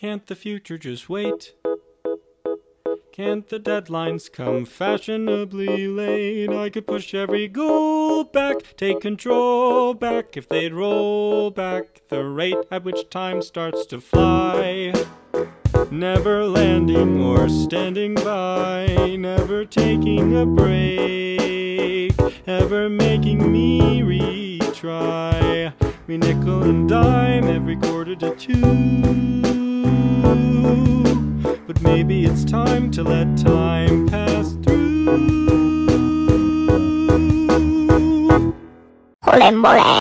Can't the future just wait? Can't the deadlines come fashionably late? I could push every goal back, take control back if they'd roll back the rate at which time starts to fly. Never landing or standing by, never taking a break, ever making me retry. We nickel and dime every quarter to two. Maybe it's time to let time pass through. Ole mole.